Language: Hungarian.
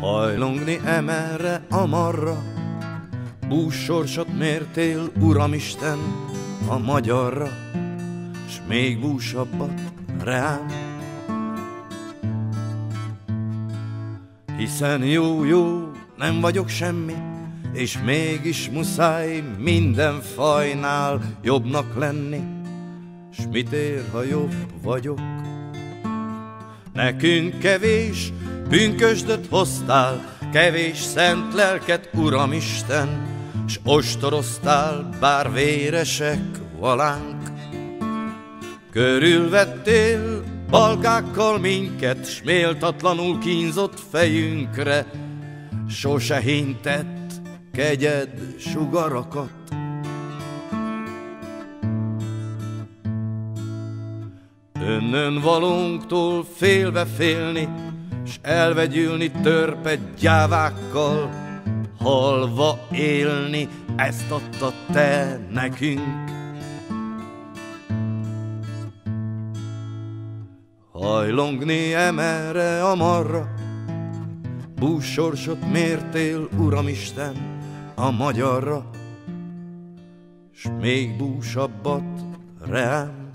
Hajlongni emerre, amarra, Búsorsot mértél, Uramisten, a magyarra, S még búsabbat rám. Hiszen jó-jó, nem vagyok semmi, és mégis muszáj minden fajnál jobbnak lenni, s mit ér, ha jobb vagyok? Nekünk kevés pünkösdöt hoztál, kevés szent lelket, Uramisten, s ostoroztál, bár véresek valánk. Körülvettél balgákkal minket, s méltatlanul kínzott fejünkre, sose hintett kegyed sugarakat. Önnön valónktól félve félni, s elvegyülni törpe gyávákkal, halva élni, ezt adta te nekünk. Hajlongni emerre, amarra, búsorsot mértél, Uramisten, a magyarra, s még búsabbat rám.